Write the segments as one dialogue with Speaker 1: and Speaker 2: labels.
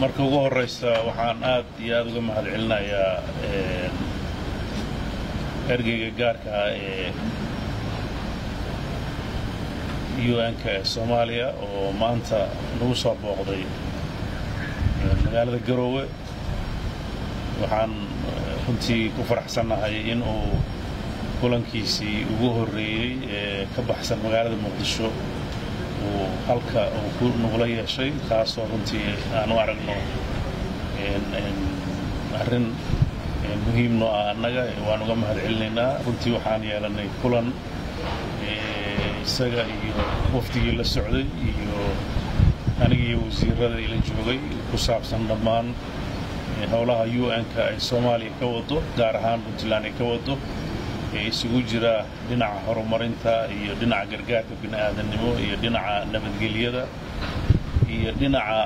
Speaker 1: marka ugu horeysa waxaan aad iyo aad uga mahad celinayaa ergeyga gaarka ah ee un-ka ee soomaaliya oo maanta nagu soo booqday magaalada garoowe. Waxaan runtii ku faraxsannahay in uu kulankiisii ugu horreeyey ee ka baxsan magaalada muqdisho uu halka uu nuqlo yeeshay taasoo runtii aan u aragno arrin muhiimno ah annaga waan uga mahad celinaynaa runtii waxaan yeelanay kulan isaga iyo wafdigii la socday iyo aniga iyo wasiirada ila joogay ku saabsan dhammaan howlaha un-ka ay soomaaliya ka wado gaar ahaan puntland ay ka wado ee isugu jira dhinaca horumarinta iyo dhinaca gargaarka bini'aadannimo iyo dhinaca nabadgelyada iyo dhinaca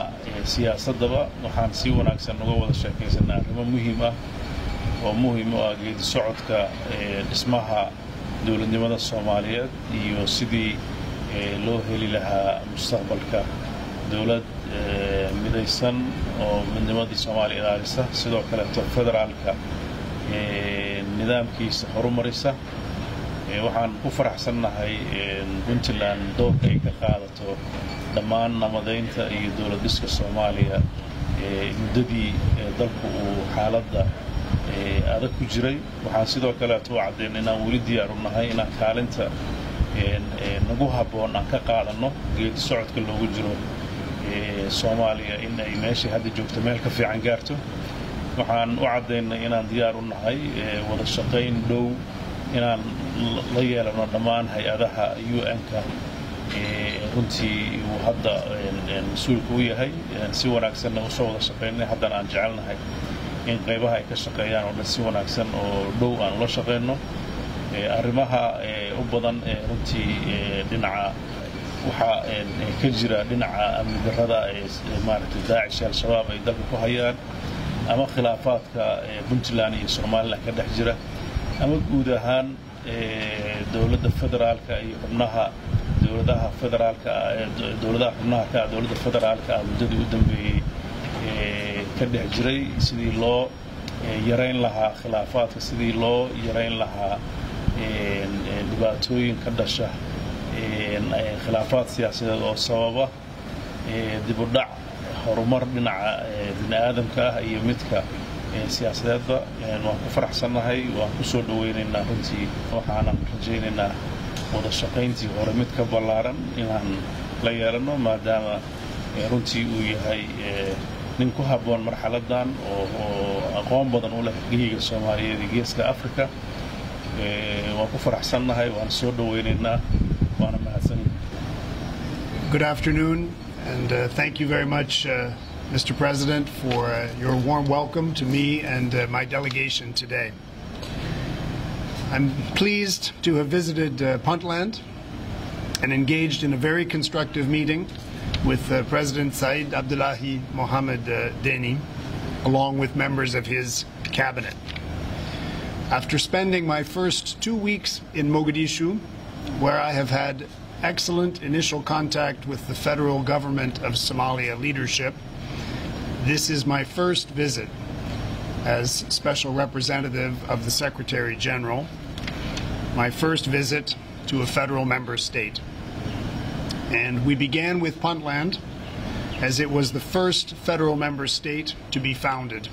Speaker 1: siyaasaddaba waxaan si wanaagsan uga wada sheekaysanaa arrimo muhiim ah oo muhiim u ah geedi socodka dhismaha dowladnimada soomaaliyeed iyo sidii loo heli lahaa mustaqbalka dowlad midaysan oo midnimadii soomaaliya ilaalisa sidoo kaleeto federaalka nidaamkiisa horumarisa. Waxaan ku faraxsannahay puntland doorka ay ka qaadato dhammaan nabadaynta iyo dowlad dhiska soomaaliya muddadii dalku uu xaaladda adag ku jiray. Waxaan sidoo kaleeto u inaan weli diyaaru nahay inaan kaalinta nagu habboon aan ka qaadanno geedi socodka loogu jiro soomaaliya in ay meeshay hadda joogto meel ka fiican gaarto waxaan u caddaynay inaan diyaar u nahay wada shaqayn dhow inaan la yeelano dhammaan hay'adaha un-ka runtii uu hadda mas'uulka u yahay si wanaagsanna u soo wada shaqaynay haddana aan jecelnahay in qaybaha ay ka shaqeeyaan oo dhan si wanaagsan oo dhow aan ula shaqayno arrimaha u badan runtii dhinaca waxaa ka jira dhinaca amni darrada maaragtay daacish al-shabaab ay dalka ku hayaan ama khilaafaadka puntland iyo somalilan ka dhex jira ama guud ahaan dowladda federaalka iyo xubnaha dowladaha federaalka dowladaha xubnaha ka dowladda federaalka ah muddadii u dambeeyey ka dhex jiray sidii loo yarayn lahaa khilaafaadka sidii loo yarayn lahaa dhibaatooyin ka dhasha khilaafaad siyaasadeed oo sababa dibudhac horumar dhinaca bini aadamka ah iyo midka siyaasadeedba waan ku faraxsannahay waan ku soo dhowaynaynaa runtii waxaanan rajaynaynaa wada shaqayntii hore mid ballaaran inaan la yeelanno maadaama runtii uu yahay nin ku habboon marxaladan oo aqoon badan u leh geyiga soomaaliyeed iyo geeska africa waan ku faraxsannahay waan soo dhowaynaynaa waana
Speaker 2: afternoon, and uh, thank you very much, uh, Mr. President, for uh, your warm welcome to me and uh, my delegation today. I'm pleased to have visited uh, Puntland and engaged in a very constructive meeting with uh, President Saeed Abdullahi Mohammed Deni, along with members of his cabinet. After spending my first two weeks in Mogadishu, where I have had excellent initial contact with the federal government of Somalia leadership, this is my first visit as special representative of the Secretary General, my first visit to a federal member state. And we began with Puntland as it was the first federal member state to be founded.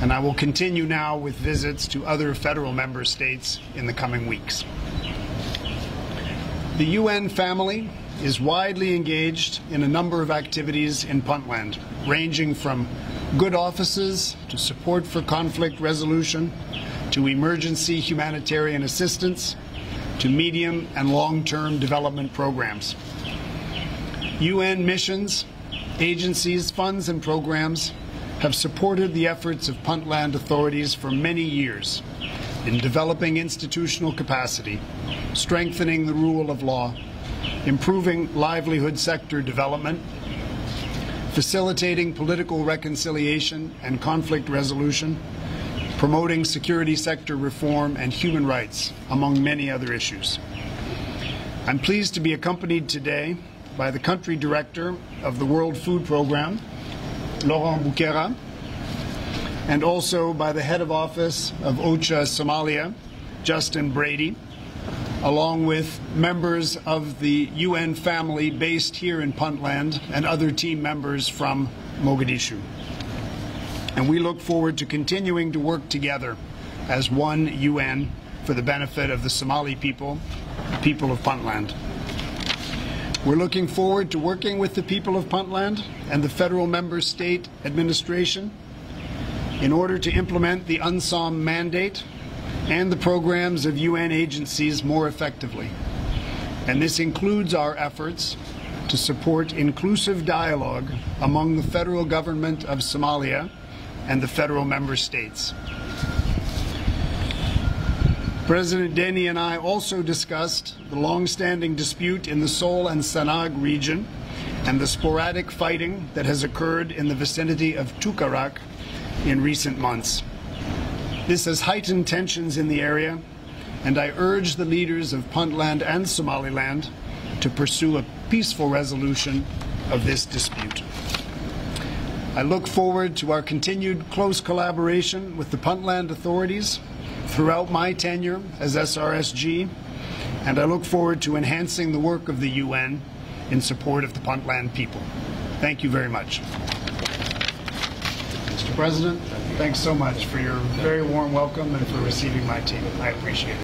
Speaker 2: And I will continue now with visits to other federal member states in the coming weeks. The UN family is widely engaged in a number of activities in Puntland, ranging from good offices to support for conflict resolution to emergency humanitarian assistance to medium and long term development programs. UN missions, agencies, funds, and programs have supported the efforts of Puntland authorities for many years in developing institutional capacity, strengthening the rule of law, improving livelihood sector development, facilitating political reconciliation and conflict resolution, promoting security sector reform and human rights, among many other issues. I'm pleased to be accompanied today by the country director of the World Food Program, Laurent Bukera, and also by the head of office of OCHA Somalia, Justin Brady, along with members of the UN family based here in Puntland and other team members from Mogadishu. And we look forward to continuing to work together as one UN for the benefit of the Somali people, the people of Puntland. We're looking forward to working with the people of Puntland and the federal member state administration in order to implement the UNSOM mandate and the programs of UN agencies more effectively. And this includes our efforts to support inclusive dialogue among the federal government of Somalia and the federal member states. President Deni and I also discussed the long-standing dispute in the Sool and Sanaag region and the sporadic fighting that has occurred in the vicinity of Tukaraq in recent months. This has heightened tensions in the area, and I urge the leaders of Puntland and Somaliland to pursue a peaceful resolution of this dispute. I look forward to our continued close collaboration with the Puntland authorities throughout my tenure as SRSG, and I look forward to enhancing the work of the UN in support of the Puntland people. Thank you very much. Mr. President, thanks so much for your very warm welcome and for receiving my team. I appreciate it.